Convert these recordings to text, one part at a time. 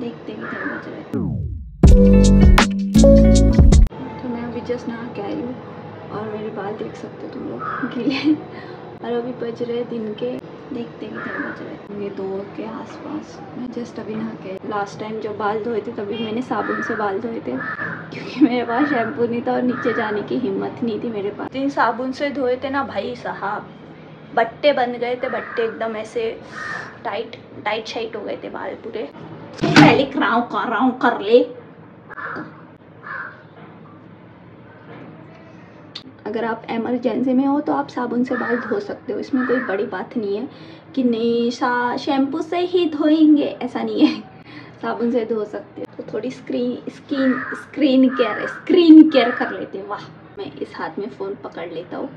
देखते हैं कितने रहे तो मैं अभी जस्ट नहा के आई हूँ और मेरे बाल देख सकते हो तुम लोग, गीले और अभी बज रहे दिन के, देखते हैं कितने बज रहे दो के आसपास, मैं जस्ट अभी नहा के लास्ट टाइम जब बाल धोए थे, तभी मैंने साबुन से बाल धोए थे। क्योंकि मेरे पास शैम्पू नहीं था और नीचे जाने की हिम्मत नहीं थी मेरे पास। दिन साबुन से धोए थे ना भाई साहब, बट्टे बन गए थे, बट्टे एकदम ऐसे टाइट टाइट शाइट हो गए थे बाल पूरे। पहले रहा हूँ कर ले। अगर आप एमरजेंसी में हो तो आप साबुन से बाल धो सकते हो। इसमें कोई बड़ी बात नहीं है कि नहीं शैम्पू से ही धोएँगे। ऐसा नहीं है। साबुन से धो सकते हो। तो थोड़ी screen skin screen care screen care कर लेते हैं। वाह, मैं इस हाथ में फ़ोन पकड़ लेता हूँ।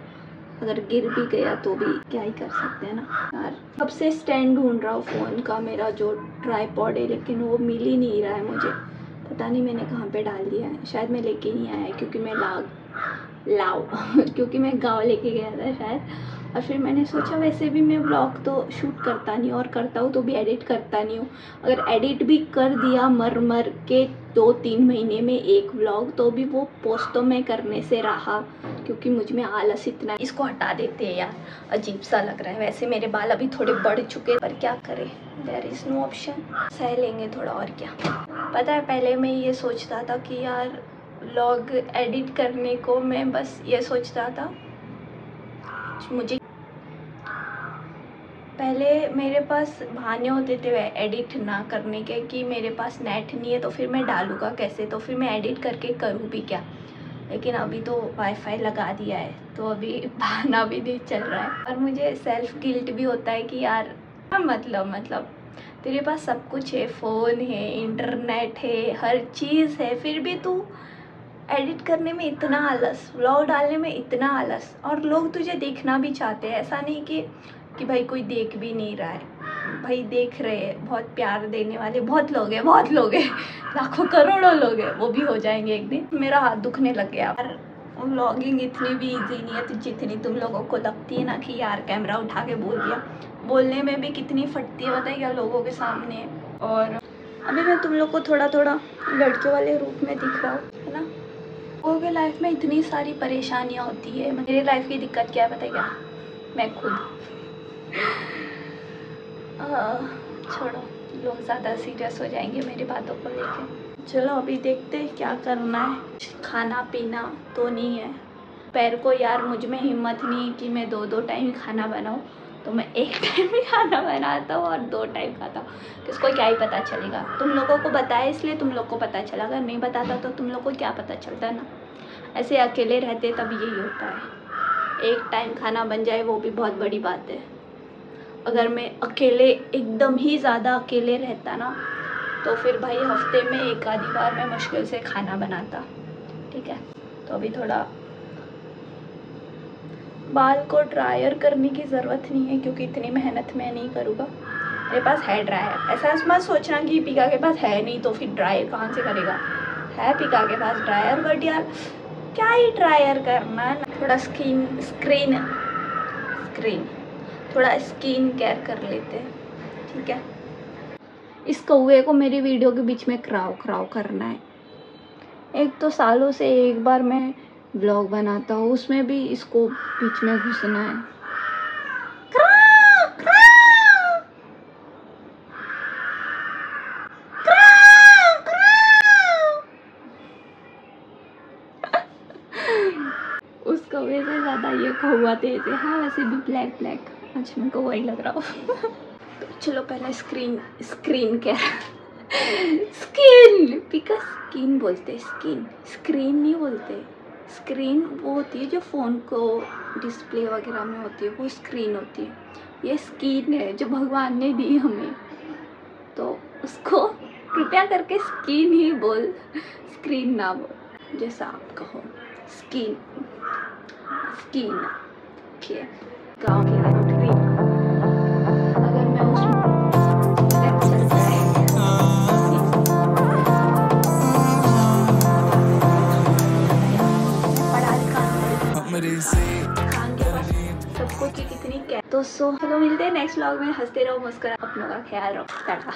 अगर गिर भी गया तो भी क्या ही कर सकते हैं ना? यार कब से स्टैंड ढूंढ रहा हूँ फ़ोन का, मेरा जो ट्राईपॉड है, लेकिन वो मिल ही नहीं रहा है मुझे। पता नहीं मैंने कहाँ पे डाल दिया है। शायद मैं लेके नहीं आया क्योंकि मैं लाग लाओ। क्योंकि मैं गाँव लेके गया था शायद। और फिर मैंने सोचा, वैसे भी मैं ब्लॉग तो शूट करता नहीं और करता हूँ तो भी एडिट करता नहीं हूँ। अगर एडिट भी कर दिया मर मर के दो तीन महीने में एक ब्लॉग तो भी वो पोस्ट तो मैं करने से रहा, क्योंकि मुझमें आलस इतना इसको हटा देते हैं यार, अजीब सा लग रहा है। वैसे मेरे बाल अभी थोड़े बढ़ चुके पर क्या करें? देर इज़ नो ऑप्शन सह लेंगे थोड़ा और क्या। पता है, पहले मैं ये सोचता था कि यार व्लॉग एडिट करने को मैं बस ये सोचता था। मुझे पहले मेरे पास बहाने होते थे एडिट ना करने के कि मेरे पास नेट नहीं है तो फिर मैं डालूँगा कैसे? तो फिर मैं एडिट करके करूँ भी क्या? लेकिन अभी तो वाईफाई लगा दिया है तो अभी बहाना भी नहीं चल रहा है। और मुझे सेल्फ गिल्ट भी होता है कि यार मतलब मतलब तेरे पास सब कुछ है फ़ोन है इंटरनेट है, हर चीज़ है, फिर भी तू एडिट करने में इतना आलस व्लॉग डालने में इतना आलस। और लोग तुझे देखना भी चाहते हैं, ऐसा नहीं कि कि भाई कोई देख भी नहीं रहा है। भाई देख रहे हैं, बहुत प्यार देने वाले बहुत लोग हैं, बहुत लोग हैं। लाखों करोड़ों लोग हैं, वो भी हो जाएँगे एक दिन। मेरा हाथ दुखने लग गया। यार व्लॉगिंग इतनी भी इजी नहीं है तो जितनी तुम लोगों को लगती है ना कि यार कैमरा उठा के बोल दिया। बोलने में भी कितनी फटती है बताइए लोगों के सामने? और अभी मैं तुम लोग को थोड़ा थोड़ा लड़के वाले रूप में दिख रहा हूँ, है ना? लोगों के लाइफ में इतनी सारी परेशानियाँ होती है। मेरी लाइफ की दिक्कत क्या है बताइएगा मैं खुद। छोड़ो, लोग ज़्यादा सीरियस हो जाएँगे मेरी बातों को लेके। चलो, अभी देखते हैं क्या करना है। खाना पीना तो नहीं है। पैर को यार, मुझमें हिम्मत नहीं कि मैं दो दो टाइम खाना बनाऊँ। तो मैं एक टाइम भी खाना बनाता हूँ और दो टाइम खाता हूँ। किसको क्या ही पता चलेगा। तुम लोगों को बताया इसलिए तुम लोग को पता चला। अगर नहीं बताता तो तुम लोग को क्या पता चलता ना। ऐसे अकेले रहते तब यही होता है। एक टाइम खाना बन जाए, वो भी बहुत बड़ी बात है। अगर मैं अकेले एकदम ही ज़्यादा अकेले रहता ना तो फिर भाई हफ़्ते में एक आधी बार मैं मुश्किल से खाना बनाता, ठीक है? तो अभी थोड़ा बाल को ड्रायर करने की ज़रूरत नहीं है, क्योंकि इतनी मेहनत मैं नहीं करूँगा। मेरे पास है ड्रायर। ऐसा मत सोचना कि पिका के पास है नहीं तो फिर ड्रायर कहाँ से करेगा? है पिका के पास ड्रायर बट यार, क्या ही ड्रायर करना थोड़ा स्किन स्क्रीन स्क्रीन थोड़ा स्किन केयर कर लेते हैं ठीक है? इस कौए को मेरी वीडियो के बीच में क्राव क्राव करना है। एक तो सालों से एक बार मैं ब्लॉग बनाता हूँ उसमें भी इसको बीच में घुसना है। उस कौवे से ज़्यादा ये कौआ तेज है। हाँ वैसे भी ब्लैक ब्लैक आज मेरे को वही लग रहा हो। तो चलो पहले स्क्रीन स्क्रीन क्या स्किन बिकॉज़ स्किन बोलते स्किन स्क्रीन नहीं बोलते। स्क्रीन वो होती है जो फ़ोन को डिस्प्ले वगैरह में होती है, वो स्क्रीन होती है। ये स्किन है जो भगवान ने दी हमें। तो उसको कृपया करके स्किन ही बोल। स्क्रीन ना बोल जैसा आप कहो। स्किन स्किन ठीक है गाँव की आपको कि कितनी क्या तो सो हेलो मिलते हैं नेक्स्ट व्लॉग में। हँसते रहो, मुस्कुरा अपनों का ख्याल रखो टाटा।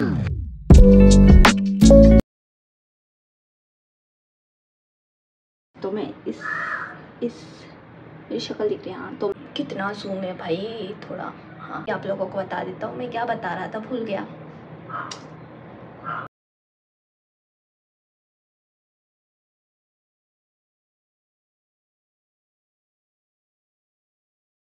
तो मैं इस इस, मेरी शक्ल दिख रही है। हाँ तो कितना सूम है भाई, थोड़ा। हाँ आप लोगों को बता देता हूँ। मैं क्या बता रहा था, भूल गया।